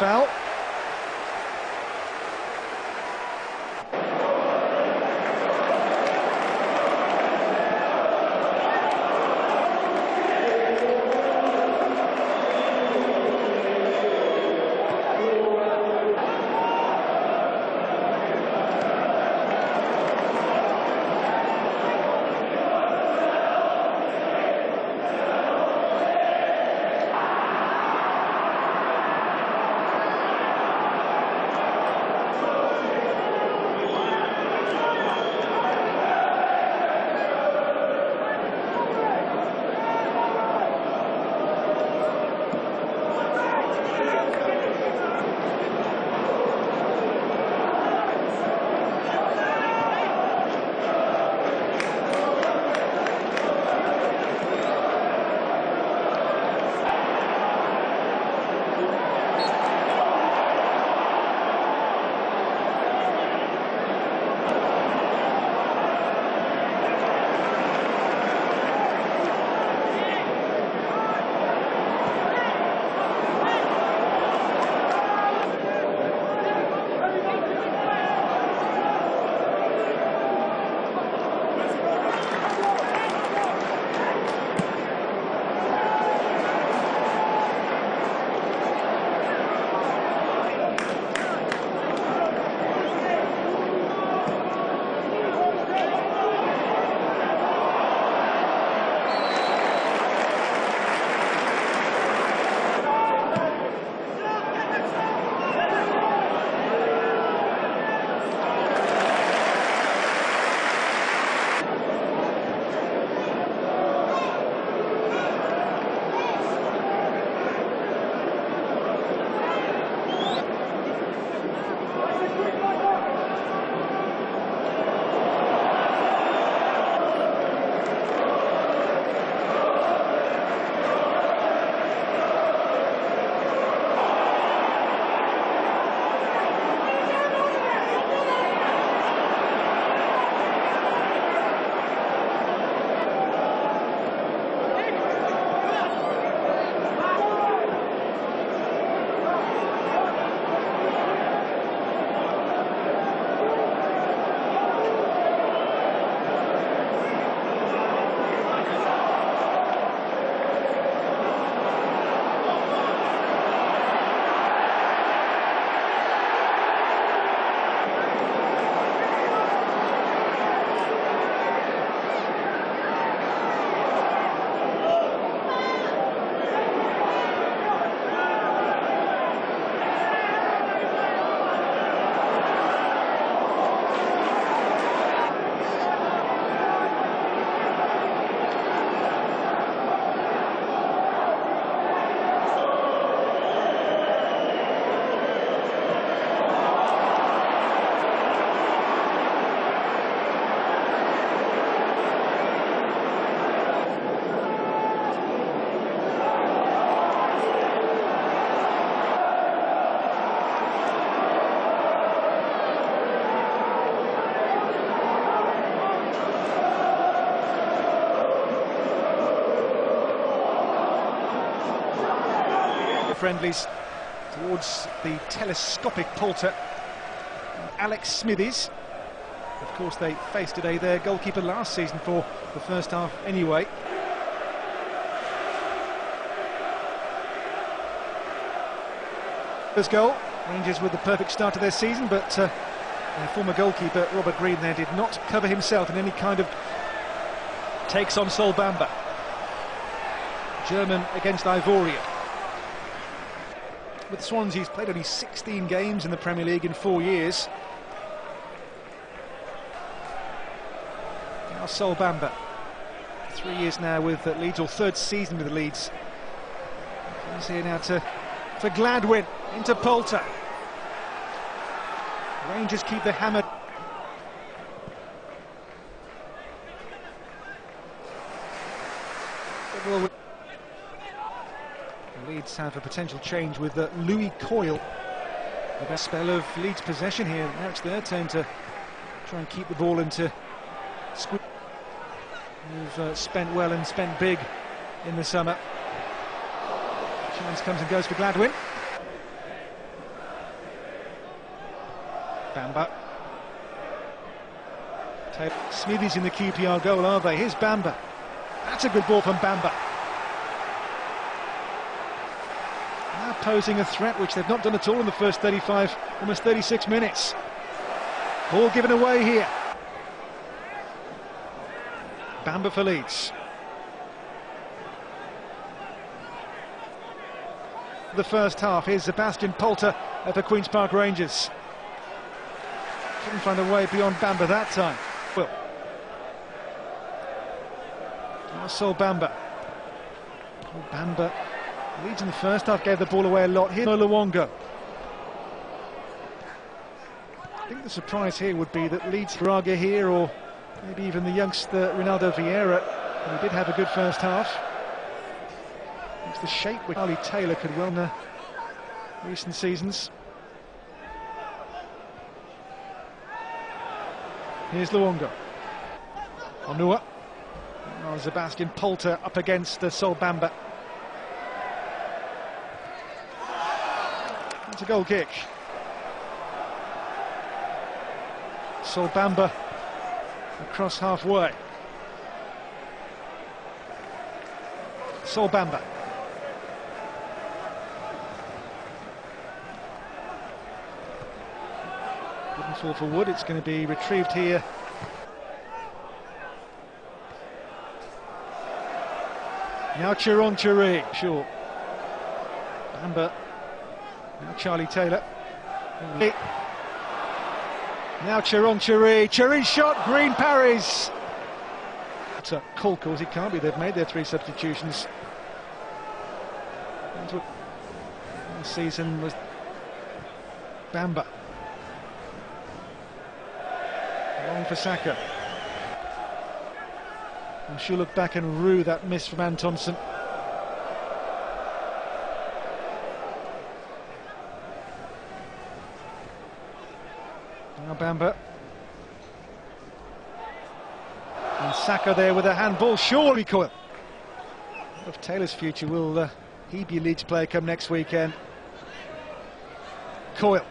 Foul. Friendlies towards the telescopic Polter. Alex Smithies. Of course, they faced today their goalkeeper last season for the first half anyway. First goal, Rangers with the perfect start to their season, but uh, their former goalkeeper Robert Green there did not cover himself in any kind of takes on Sol Bamba. German against Ivorian with Swansea. He's played only 16 games in the Premier League in four years. Now Sol Bamba, three years now with uh, Leeds, or third season with the Leeds. He's here now to for Gladwin into Polter. Rangers keep the hammer. Have a potential change with uh, Lewie Coyle. The best spell of Leeds possession here. Now it's their turn to try and keep the ball into squeeze. Who've uh, spent well and spent big in the summer. Chance comes and goes for Gladwin. Bamba. Smithies in the QPR goal, are they? Here's Bamba. That's a good ball from Bamba. Now posing a threat, which they've not done at all in the first 35, almost 36 minutes. Ball given away here. Bamba for Leeds. The first half, here's Sebastian Polter the Queen's Park Rangers. Couldn't find a way beyond Bamba that time. Well, Sol Bamba. Oh, Bamba. Leeds in the first half gave the ball away a lot. Here, Luongo. I think the surprise here would be that Leeds Braga here, or maybe even the youngster Ronaldo Vieira, who did have a good first half. It's the shape which Charlie Taylor could well know recent seasons. Here's Luongo. Onuoha. Oh, Sebastian Polter up against uh, Sol Bamba. A goal kick. Sol Bamba across halfway. Sol Bamba. Didn't fall for Wood, it's going to be retrieved here. Now Tjaronn Chery, sure. Bamba. Now Charlie Taylor. Now Tjaronn Chery. Chery shot, Green parries. Call cause, it can't be. They've made their three substitutions. The season was Bamba. Long for Sacko. And she'll look back and rue that miss from Antonsson. Bamba. And Sacko there with a handball. Surely Coyle. Of Taylor's future, will uh, he be Leeds player come next weekend? Coyle.